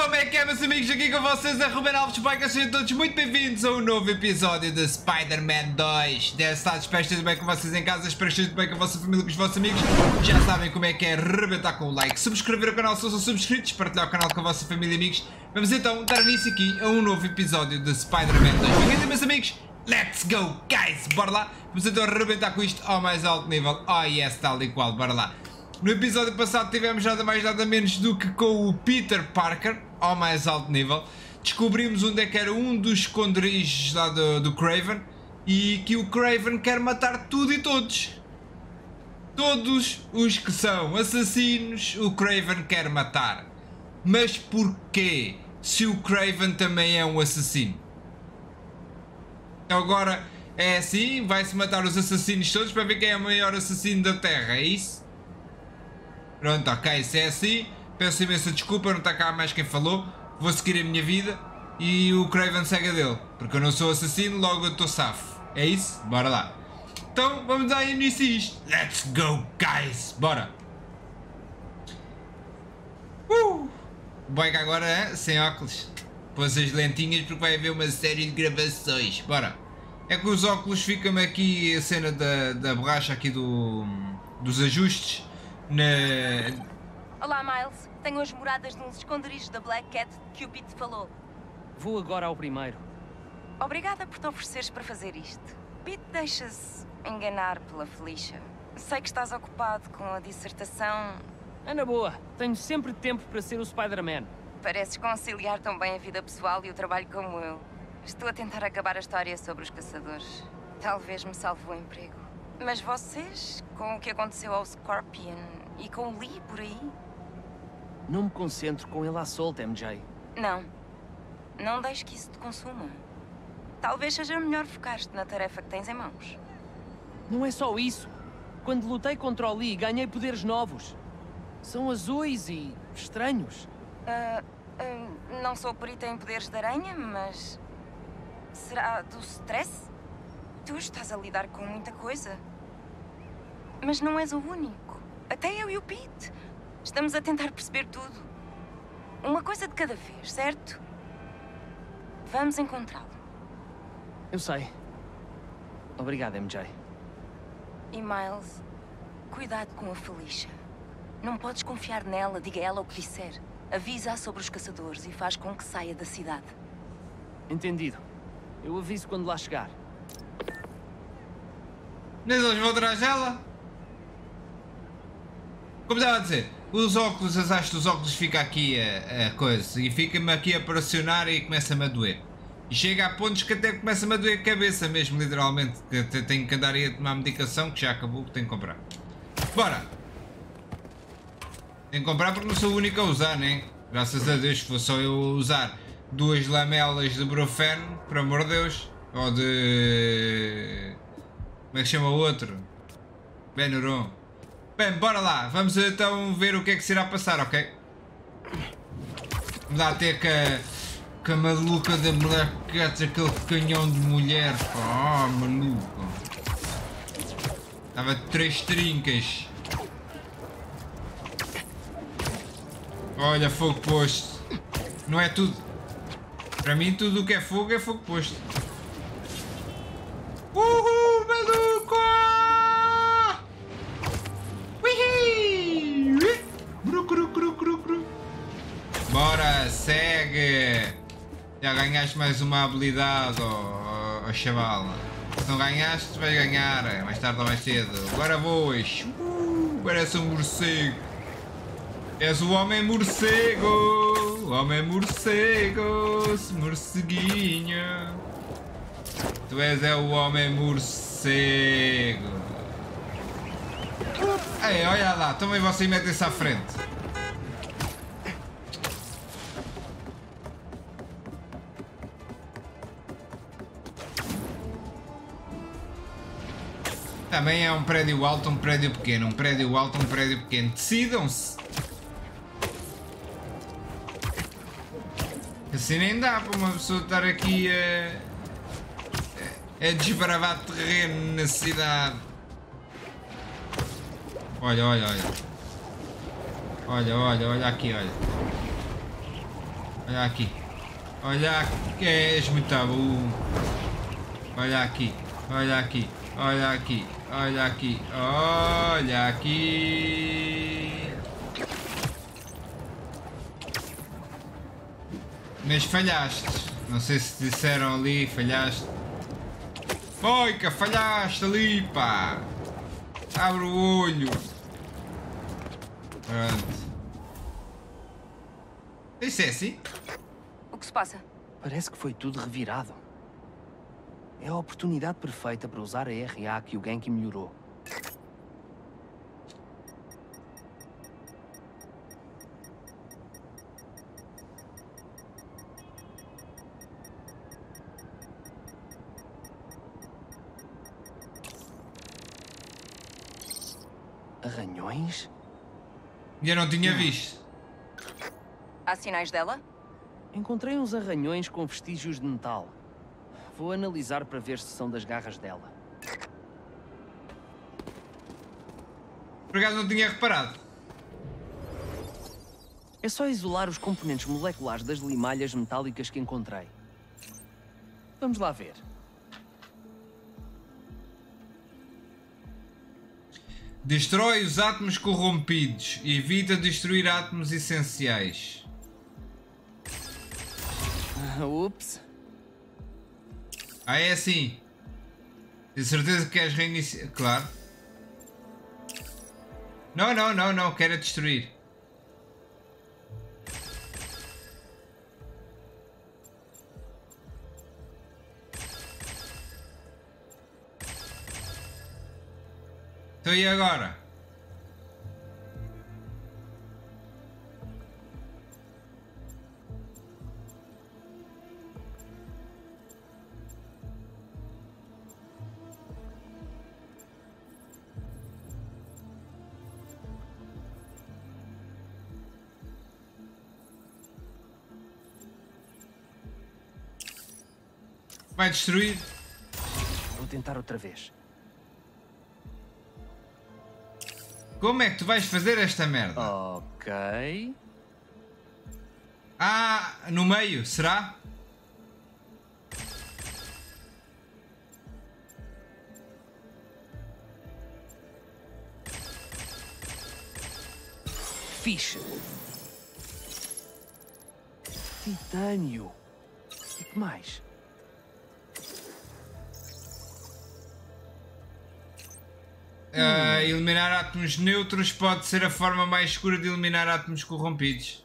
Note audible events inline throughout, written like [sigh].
Como é que é, meus amigos? Aqui com vocês é Ruben Alves Bikers, sejam todos muito bem-vindos a um novo episódio de Spider-Man 2. Deve estar espero bem com vocês em casa, espero que bem com a vossa família, com os vossos amigos. Já sabem como é que é, rebentar com o like, subscrever o canal se são subscritos, partilhar o canal com a vossa família e amigos. Vamos então dar início aqui a um novo episódio de Spider-Man 2. Bem-vindos, meus amigos! Let's go, guys! Bora lá! Vamos então arrebentar com isto ao mais alto nível. Oh yes, tal e qual, bora lá! No episódio passado tivemos nada mais nada menos do que com o Peter Parker, ao mais alto nível. Descobrimos onde é que era um dos esconderijos lá do, do Craven e que o Craven quer matar tudo e todos. Todos os que são assassinos, o Craven quer matar. Mas porquê? Se o Craven também é um assassino. Então agora é assim, vai-se matar os assassinos todos para ver quem é o maior assassino da Terra, é isso? Pronto, ok, se é assim, peço imensa desculpa, não está cá mais quem falou, vou seguir a minha vida e o Craven segue a dele, porque eu não sou assassino, logo eu estou safo. É isso? Bora lá. Então vamos dar início a isto. Let's go, guys! Bora! Uh! Boy que agora é sem óculos. Pôs as lentinhas porque vai haver uma série de gravações. Bora! É que os óculos ficam aqui a cena da, da borracha aqui do, dos ajustes na... Olá, Miles. Tenho as moradas de uns esconderijos da Black Cat que o Pete falou. Vou agora ao primeiro. Obrigada por te ofereceres para fazer isto. Pete deixa-se enganar pela Felicia. Sei que estás ocupado com a dissertação. É na boa. Tenho sempre tempo para ser o Spider-Man. Pareces conciliar tão bem a vida pessoal e o trabalho como eu. Estou a tentar acabar a história sobre os caçadores. Talvez me salve o emprego. Mas vocês, com o que aconteceu ao Scorpion e com o Lee por aí? Não me concentro com ele à solta, MJ. Não. Não deixes que isso te consuma. Talvez seja melhor focar-te na tarefa que tens em mãos. Não é só isso. Quando lutei contra o Lee, ganhei poderes novos. São azuis e estranhos. Uh, uh, não sou perita em poderes de aranha, mas... Será do stress? Tu estás a lidar com muita coisa. Mas não és o único. Até eu e o Pete. Estamos a tentar perceber tudo. Uma coisa de cada vez, certo? Vamos encontrá-lo. Eu sei. Obrigado, MJ. E Miles, cuidado com a Felicia. Não podes confiar nela, diga ela o que disser. Avisa sobre os caçadores e faz com que saia da cidade. Entendido. Eu aviso quando lá chegar. Mas eles vão atrás dela? Como estava a dizer, os óculos, as hastes dos óculos fica aqui a, a coisa e fica-me aqui a pressionar e começa-me a doer. E chega a pontos que até começa-me a doer a cabeça mesmo, literalmente. Que tenho que andar aí a tomar medicação que já acabou, que tenho que comprar. Bora! Tenho que comprar porque não sou o único a usar, né? Graças a Deus, se fosse só eu usar duas lamelas de Brufen, por amor de Deus. Ou de... Como é que chama o outro? Benuron. Bem, bora lá. Vamos então ver o que é que se irá passar, ok? Me dá até que a, que a maluca da Black Cat, aquele canhão de mulher. Oh, maluco. Estava três trincas. Olha, fogo posto. Não é tudo. Para mim tudo o que é fogo é fogo posto. Uhul, maluco! Cru, cru, cru, cru, cru. Bora, segue! Já ganhaste mais uma habilidade, oh, oh, chaval. Se não ganhaste, vais ganhar, mais tarde ou mais cedo. Agora voas! Uh, parece um morcego! És o homem morcego! Homem morcego! Morceguinho! Tu és é o homem morcego! Ei, olha lá, também você mete-se à frente. Também é um prédio alto, um prédio pequeno. Um prédio alto, um prédio pequeno. Decidam-se. Assim nem dá para uma pessoa estar aqui a, a desbravar terreno na cidade. Olha, olha, olha. Olha, olha, olha aqui, olha. Olha aqui. Olha aqui. És muito bom. Olha aqui. Olha aqui. Olha aqui. Olha aqui. Olha aqui. Mas falhaste. Não sei se disseram ali, falhaste. Foica, falhaste ali, pá. Abre o olho. Pronto. Isso é assim? O que se passa? Parece que foi tudo revirado. É a oportunidade perfeita para usar a RA que o Genki melhorou. Arranhões? Eu não tinha visto. Há sinais dela? Encontrei uns arranhões com vestígios de metal. Vou analisar para ver se são das garras dela. Por acaso não tinha reparado. É só isolar os componentes moleculares das limalhas metálicas que encontrei. Vamos lá ver. Destrói os átomos corrompidos. Evita destruir átomos essenciais. Ups. Ah, é assim. Tenho certeza que queres reiniciar. Claro. Não, não, não, não. Quero é destruir. Então e agora? Vai destruir? Vou tentar outra vez. Como é que tu vais fazer esta merda? Ok. Ah, no meio, será? Fixe. Titânio. E que mais? Ah, eliminar átomos neutros pode ser a forma mais escura de eliminar átomos corrompidos.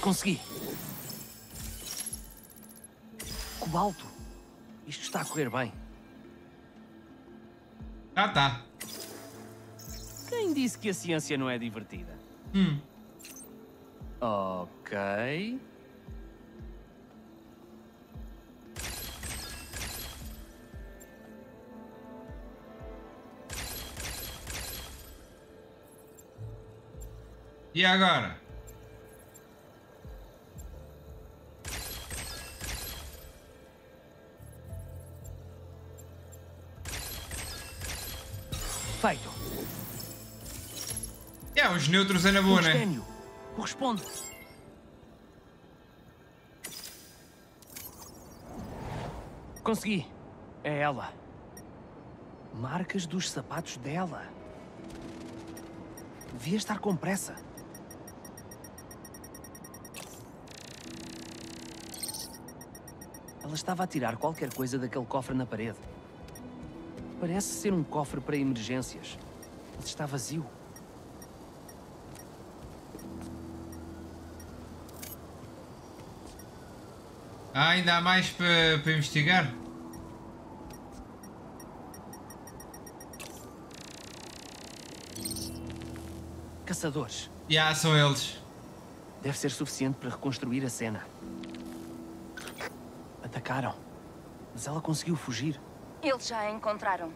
Consegui. Cobalto. Isto está a correr bem. Ah, tá. Quem disse que a ciência não é divertida? Hum. Ok. E agora? Feito. Os neutros é na boa, né? Corresponde. Consegui. É ela. Marcas dos sapatos dela. Devia estar com pressa. Ela estava a tirar qualquer coisa daquele cofre na parede. Parece ser um cofre para emergências. Mas está vazio. Ah, ainda há mais para para investigar? Caçadores. Já, são eles. Deve ser suficiente para reconstruir a cena. Atacaram. Mas ela conseguiu fugir. Eles já a encontraram.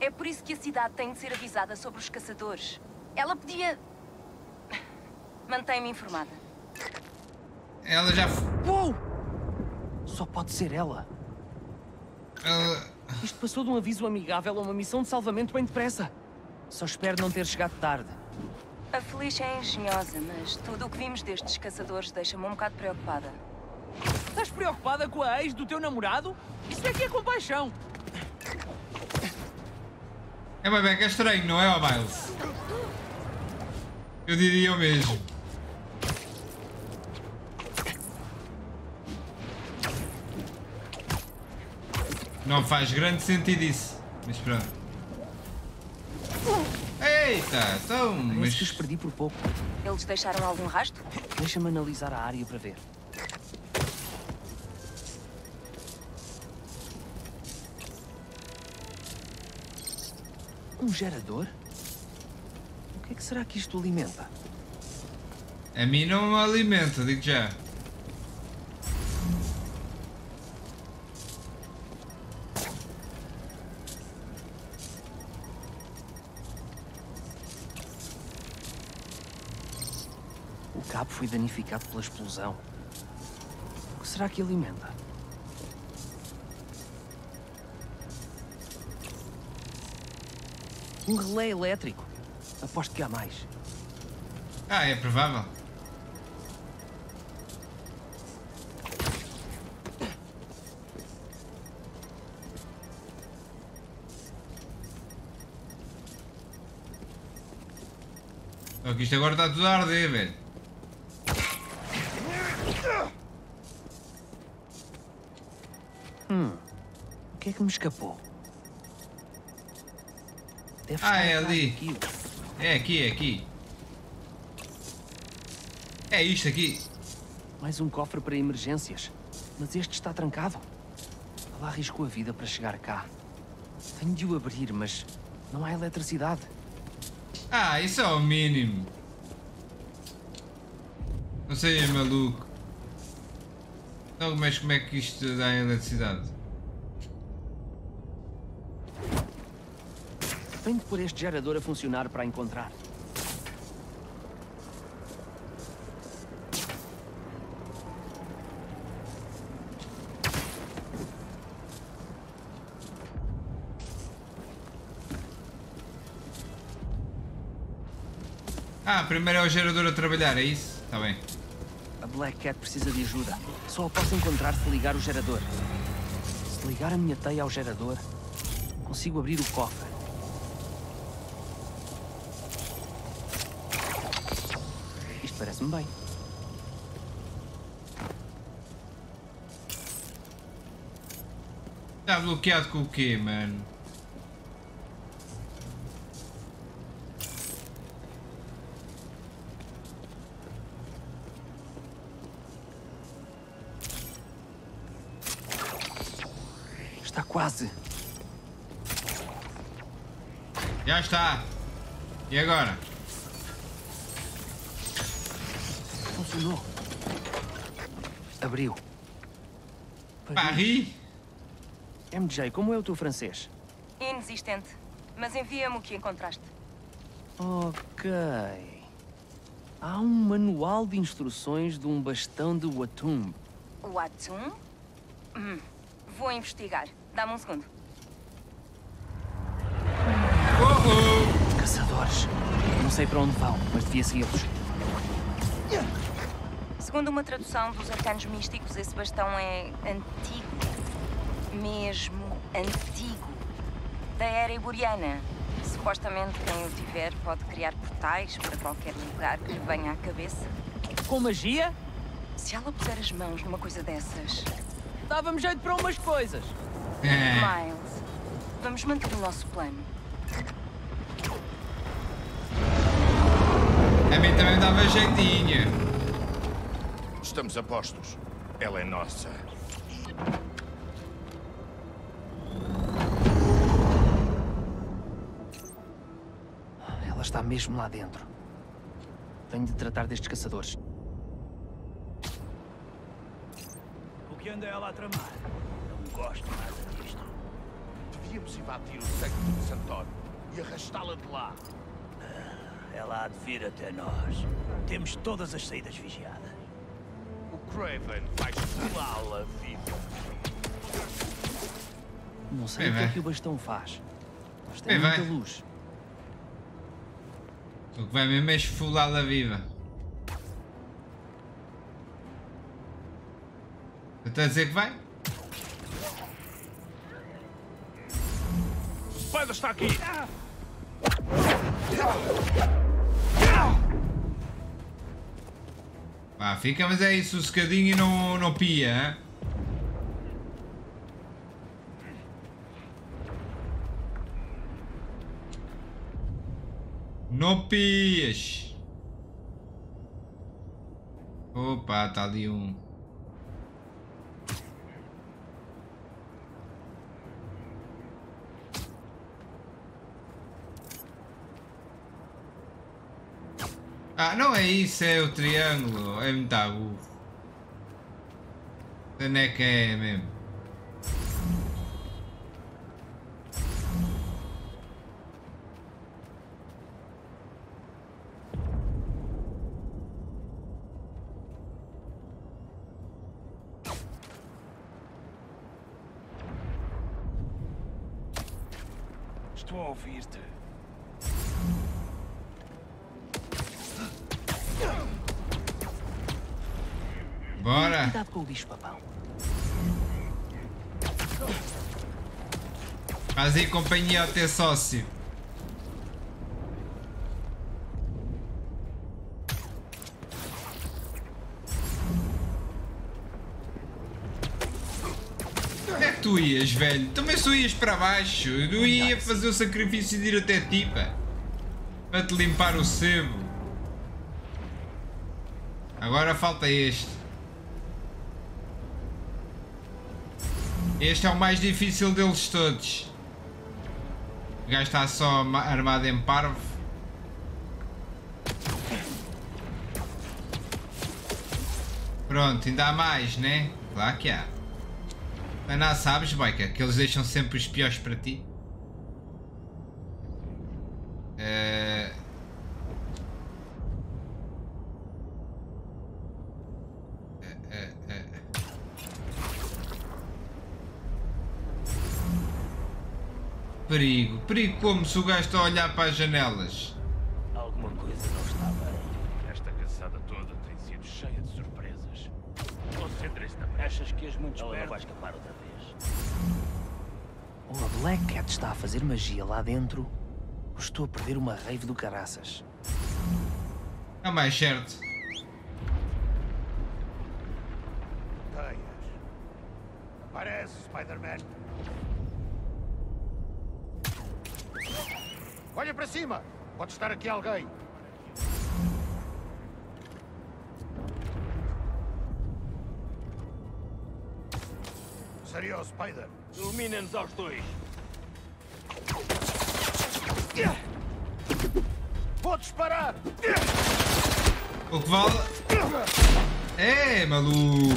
É por isso que a cidade tem de ser avisada sobre os caçadores. Ela podia. Mantém-me informada. Ela já. Uou! Só pode ser ela. Ela... Isto passou de um aviso amigável a uma missão de salvamento bem depressa. Só espero não ter chegado tarde. A Felicia é engenhosa, mas tudo o que vimos destes caçadores deixa-me um bocado preocupada. Estás preocupada com a ex do teu namorado? Isso é que é compaixão. É uma beca estranho, não é, ó Miles? Eu diria o mesmo. Não faz grande sentido isso. Mas pronto. Eita, então. Parece que os Mas. perdi por pouco. Eles deixaram algum rastro? Deixa-me analisar a área para ver. Um gerador? O que é que será que isto alimenta? A mim não me alimenta, digo já. Foi danificado pela explosão. O que será que alimenta? Um relé elétrico. Aposto que há mais. Ah, é provável. Só que isto agora está tudo a arder, velho. O que me escapou? Deve Ah, é ali. daquilo. É aqui, é aqui. É isto aqui. Mais um cofre para emergências. Mas este está trancado. Ela arriscou a vida para chegar cá. Tenho de o abrir, mas não há eletricidade. Ah, isso é o mínimo. Não sei, é maluco. Então, mas como é que isto dá eletricidade? Tenho de pôr este gerador a funcionar para a encontrar. Ah, primeiro é o gerador a trabalhar, é isso? Está bem. A Black Cat precisa de ajuda. Só a posso encontrar se ligar o gerador. Se ligar a minha teia ao gerador, consigo abrir o cofre. Parece-me bem. Está bloqueado com o quê, mano? Está quase. Já está. E agora? Funcionou. Abriu. Paris? MJ, como é o teu francês? Inexistente. Mas envia-me o que encontraste. Ok. Há um manual de instruções de um bastão de Watum. O atum? Hum. Vou investigar. Dá-me um segundo. Oh, Caçadores. Não sei para onde vão, mas devia segui-los. Segundo uma tradução dos arcanos místicos, esse bastão é antigo. Mesmo antigo. Da era iboriana. Supostamente quem o tiver pode criar portais para qualquer lugar que lhe venha à cabeça. Com magia? Se ela puser as mãos numa coisa dessas, Dava-me jeito para umas coisas. É. Miles, vamos manter o nosso plano. A mim também dava jeitinho. Estamos a postos. Ela é nossa. Ela está mesmo lá dentro. Tenho de tratar destes caçadores. O que anda ela a tramar? Não gosto nada disto. Devíamos invadir o secto de Santoro e arrastá-la de lá. Ela há de vir até nós. Temos todas as saídas vigiadas. Craven vai esfolá-la viva. Não sei Bem, o que é que o bastão faz. Mas Bem, tem muita vai. luz. O que vai mesmo é esfolá-la viva. Está a dizer que vai? Spider está aqui! Pá, fica, mas é aí sossegadinho e não, não pia? Não pias! Opa, está ali um. Ah, não é isso, é o triângulo. É muito burro. Onde é que é mesmo? Bicho papão. Faz aí companhia ao teu sócio. Onde é que tu ias, velho? Também só ias para baixo. Eu ia fazer o sacrifício de ir até ti, pá. Para te limpar o sebo. Agora falta este. Este é o mais difícil deles todos. O gajo está só ma- armado em parvo. Pronto, ainda há mais, né? Claro que há. Não sabes, Biker, que eles deixam sempre os piores para ti. Eh, Perigo. Perigo como se o gajo está a olhar para as janelas. Alguma coisa não está bem. Esta caçada toda tem sido cheia de surpresas. Concentre-se na Achas que és muito Ela não esperto? vai escapar outra vez. Ou a Black Cat está a fazer magia lá dentro, ou estou a perder uma rave do caraças. É o mais certo. Aparece, Spider-Man. Olha para cima! Pode estar aqui alguém. Seria o Spider. Ilumina-nos aos dois. Vou disparar! O que vale. É, maluco.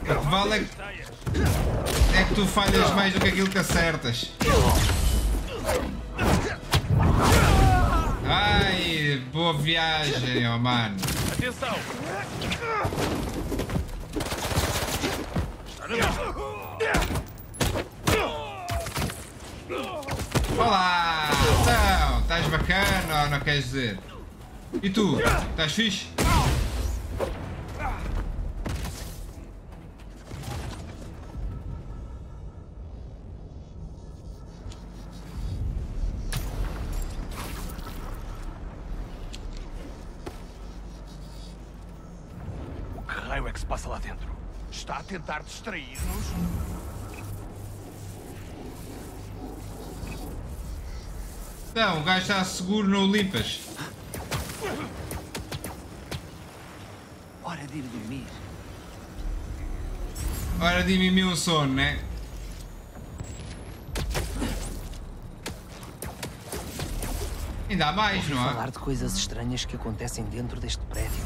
O que vale é que. É que tu falhas mais do que aquilo que acertas. Ai, boa viagem, oh mano. Atenção! Olá! Então, estás bacana ou não queres dizer? E tu? Estás fixe? Distrair-nos? Então, o gajo está seguro no Limpas. Hora de ir dormir. Hora de mimir um sono, né? Ainda há mais, Ouvi não há? falar de coisas estranhas que acontecem dentro deste prédio.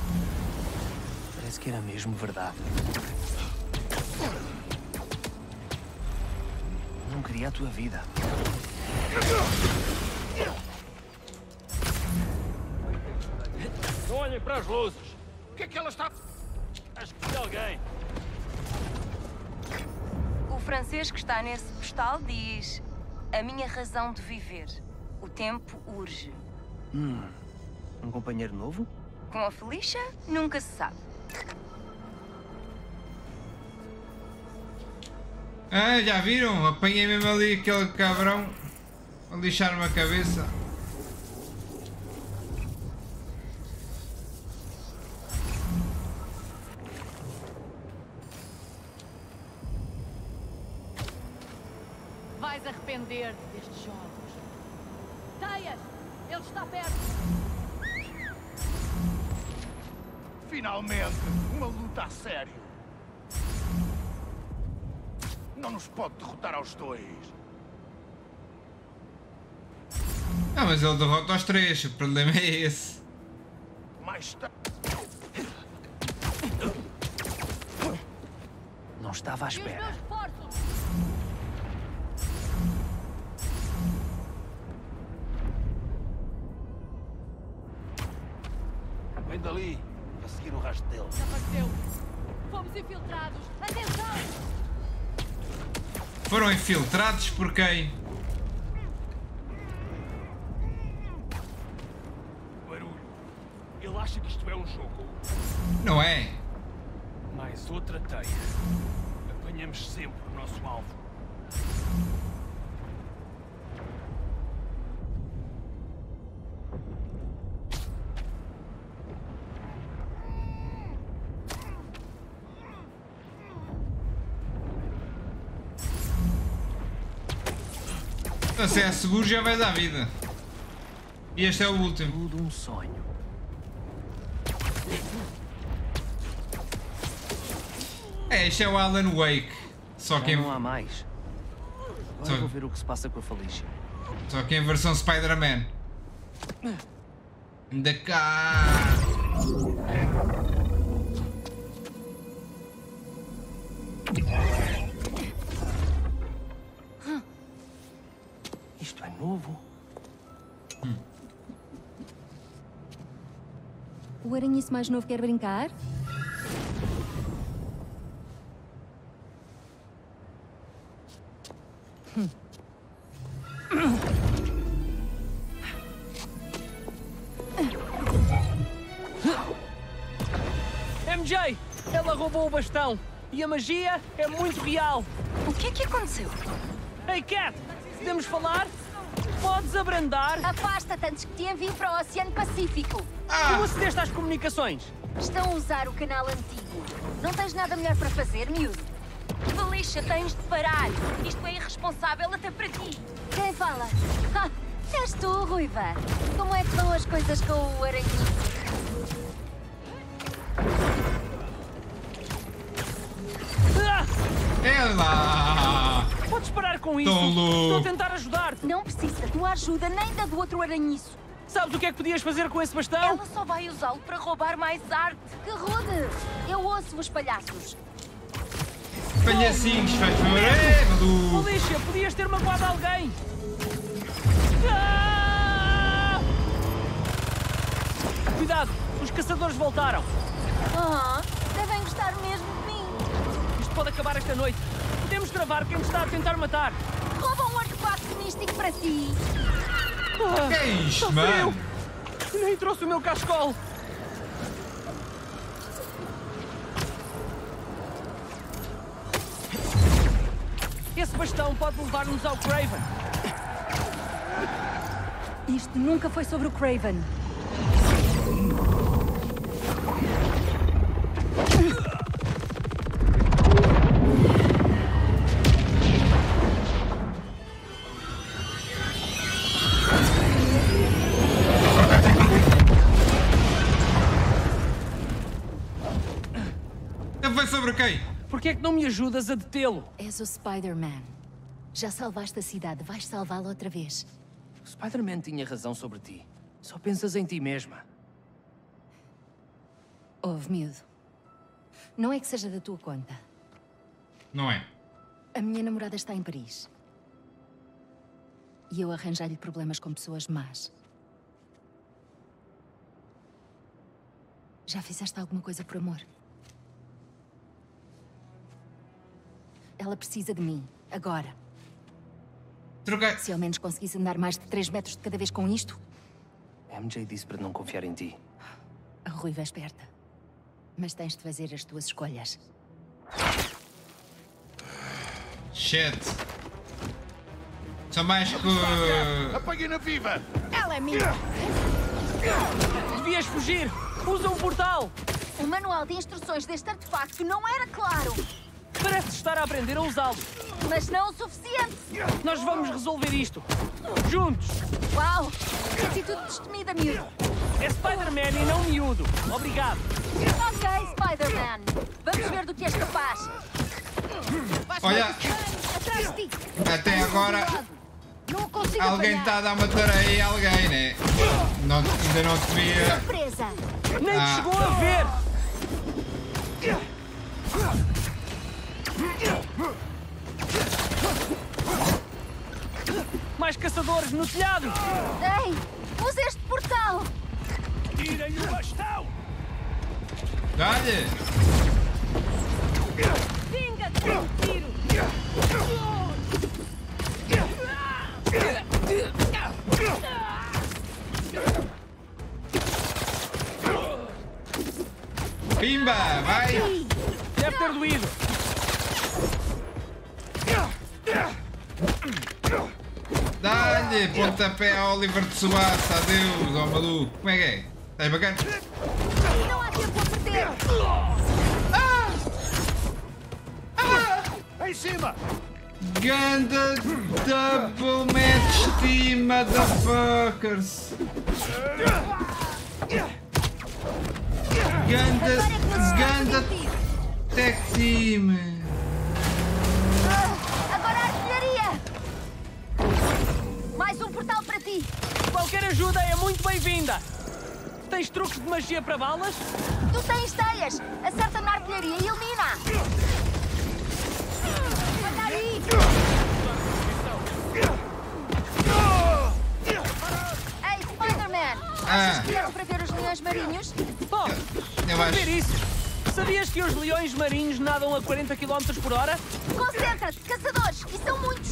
Parece que era mesmo verdade. Queria a tua vida. Não olhem para as luzes. O que é que ela está... Acho que vi alguém. O francês que está nesse postal diz: A minha razão de viver. O tempo urge. Um companheiro novo? Com a Felicia, nunca se sabe. Ah, já viram? Apanhei mesmo ali aquele cabrão a lixar-me a cabeça. Vais arrepender-te destes jogos. Teias! Ele está perto! Finalmente, uma luta a sério. Não nos pode derrotar aos dois. Ah, mas ele derrota os três, o problema é esse. Mais tarde... Não estava à E os espera. Infiltrados por quem? Então, se é seguro já vai dar vida. E este é o último. Tudo um sonho. É, este é o Alan Wake. Só que, em, não há mais. Agora Só- vou ver o que se passa com a Felicia. só que em versão Spider-Man. Anda cá! Aranhiço mais novo quer brincar? MJ! Ela roubou o bastão! E a magia é muito real! O que é que aconteceu? Ei, Cat! Podemos falar? Podes abrandar? Afasta-te antes que te envie para o Oceano Pacífico! Como acedeste às comunicações? Estão a usar o canal antigo. Não tens nada melhor para fazer, miúdo? Felicia, tens de parar. Isto é irresponsável até para ti. Quem fala? Ha! És tu, Ruiva! Como é que vão as coisas com o aranhiço? Ah! É parar com isso! Tolo. Estou a tentar ajudar-te! Não precisa da tua ajuda nem da do outro aranhiço. Sabes o que é que podias fazer com esse bastão? Ela só vai usá-lo para roubar mais arte. Que rude! Eu ouço-vos, palhaços. Palhacinhos, faz favor! É, maluco! Felicia, podias ter magoado alguém! Ah! Cuidado! Os caçadores voltaram! Ah, devem gostar mesmo de mim. Isto pode acabar esta noite! Podemos travar quem está a tentar matar! Roubam um artefato místico para si. Ah, Que é isto, mano? Nem trouxe o meu cascol! Esse bastão pode levar-nos ao Craven! Isto nunca foi sobre o Craven. Quem? Porquê é que não me ajudas a detê-lo? És o Spider-Man. Já salvaste a cidade, vais salvá-la outra vez. O Spider-Man tinha razão sobre ti. Só pensas em ti mesma. Ouve, miúdo. Não é que seja da tua conta. Não é? A minha namorada está em Paris. E eu arranjei-lhe problemas com pessoas más. Já fizeste alguma coisa por amor? Ela precisa de mim, agora. Troquei. Se ao menos conseguisse andar mais de 3 metros de cada vez com isto, MJ disse para não confiar em ti. a ruiva é esperta. Mas tens de fazer as tuas escolhas. Shit. São mais que. Apanha-na viva! Ela é minha! Devias fugir! Usa um portal! O manual de instruções deste artefacto não era claro, Parece estar a aprender a usá-lo. mas não o suficiente. Nós vamos resolver isto. Juntos! Uau! Atitude destemida, miúdo. É Spider-Man e não miúdo. Obrigado. Ok, Spider-Man. Vamos ver do que és capaz. Olha, Atrás de ti. até agora Não o consigo alguém está a dar uma tareia a alguém, né? Não, ainda não te via. Presa. Nem Ah. te chegou a ver! Mais caçadores no telhado! Ei, usa este portal. Tirem o bastão! Dá-lhe! Vinga-te com um tiro. Pimba! Vai! Deve ter doído. Dá-lhe! Pontapé a Oliver de Suaça! Adeus, ó maluco! Como é que é? Estás bacana? Não há tempo a perder. Em cima! Ganda double match team, motherfuckers! Ganda, é ganda tech team! Portal para ti. Qualquer ajuda é muito bem-vinda. Tens truques de magia para balas? Tu tens teias. Acerta na artilharia e elimina. Olha aí. Ei, Spider-Man. Ah. Achas que para ver os leões marinhos? Oh, Eu vamos ver acho. isso. Sabias que os leões marinhos nadam a 40 km por hora? Concentra-te, caçadores, e são muitos.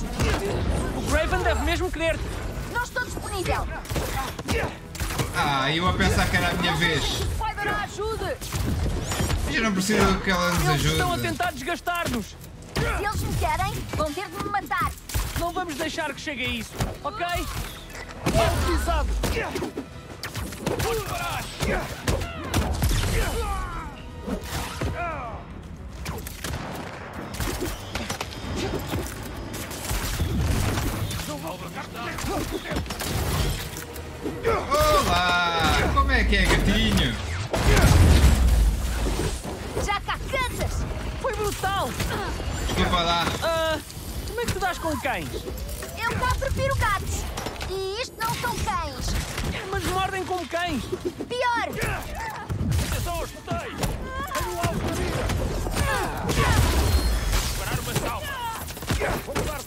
O Craven deve mesmo querer-te. Estou disponível. Ah, eu a pensar que era a minha vez. Spider ajude. Eu não preciso que ela nos Eles estão a ajude. tentar desgastar-nos. Se eles me querem, vão ter de me matar. Não vamos deixar que chegue a isso, ok? Pisado! Olá! Como é que é, gatinho? Já cá cansas. Foi brutal. Desculpa lá. Ah, como é que tu dás com cães? Eu cá prefiro gatos. E isto não são cães. Mas mordem como cães. Pior. Atenção aos botões! Tenho alvo na mira! Parar uma salva! Vou mudar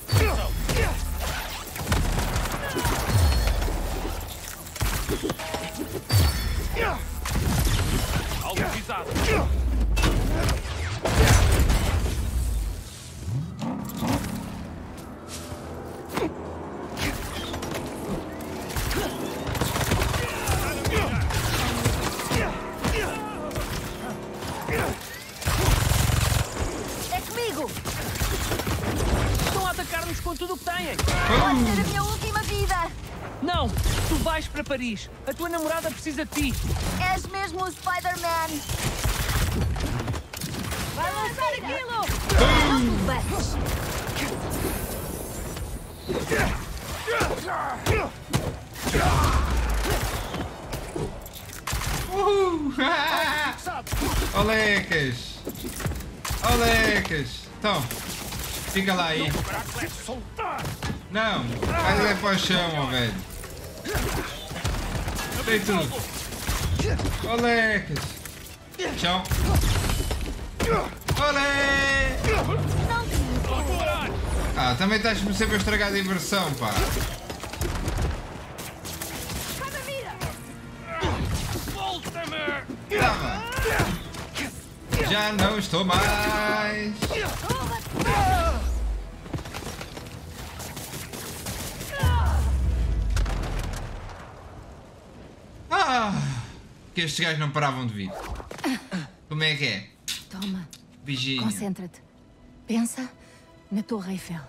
visado! É comigo. Estão a atacar-nos com tudo o que têm. Pode ser a minha última vida. Não, tu vais para Paris. Tua namorada precisa de ti. És mesmo o Spider-Man. Vai lançar aquilo. Não tu vais. Uhul! [laughs] Olecas! Olecas! Então, fica lá aí. Não, vai lá para o chão, velho. Tudo. Olecas! Chão. Olé! Ah, também estás-me sempre a estragar a diversão, pá. Toma. Já não estou mais. Ah, que estes gajos não paravam de vir. Como é que é? Toma, Beijinho. concentra-te. Pensa na Torre Eiffel.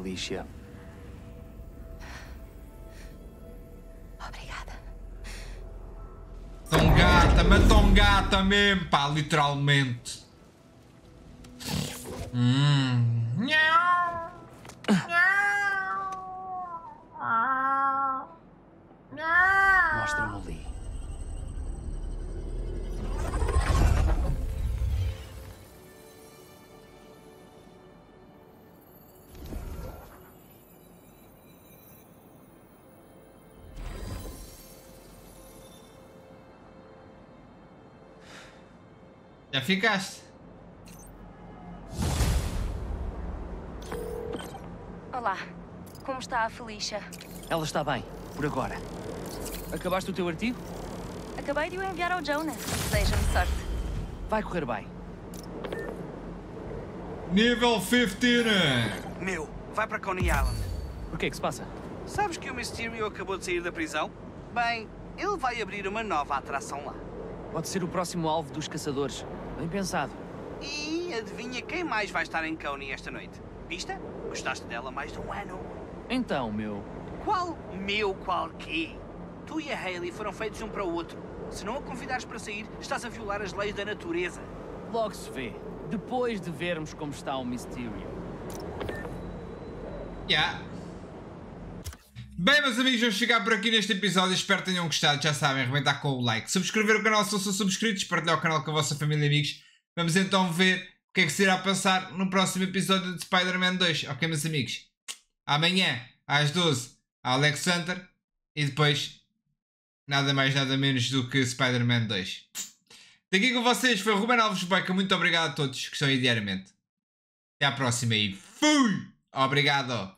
Felicia. Obrigada. Tão gata, mas tão gata mesmo, pá, literalmente. Hum. Já ficaste? Olá, como está a Felicia? Ela está bem, por agora. Acabaste o teu artigo? Acabei de o enviar ao Jonah. Deseja-me sorte. Vai correr bem. Nível 15. Meu, vai para Coney Island. O que é que se passa? Sabes que o Mysterio acabou de sair da prisão? Bem, ele vai abrir uma nova atração lá. Pode ser o próximo alvo dos caçadores. Bem pensado. E adivinha quem mais vai estar em Coney esta noite? Pista? Gostaste dela mais de um ano. Então, meu. Qual meu qual quê? Tu e a Hayley foram feitos um para o outro. Se não a convidares para sair, estás a violar as leis da natureza. Logo se vê. Depois de vermos como está o Mysterio. Já. Bem, meus amigos, vamos chegar por aqui neste episódio. Espero que tenham gostado. Já sabem, arrebentar com o like. Subscrever o canal se não são subscritos. Partilhar o canal com a vossa família e amigos. Vamos então ver o que é que se irá passar no próximo episódio de Spider-Man 2. Ok, meus amigos? Amanhã, às 12, a Alex Hunter. E depois, nada mais, nada menos do que Spider-Man 2. Daqui com vocês foi Ruben Alves Boica. Muito obrigado a todos que estão aí diariamente. Até à próxima e fui! Obrigado!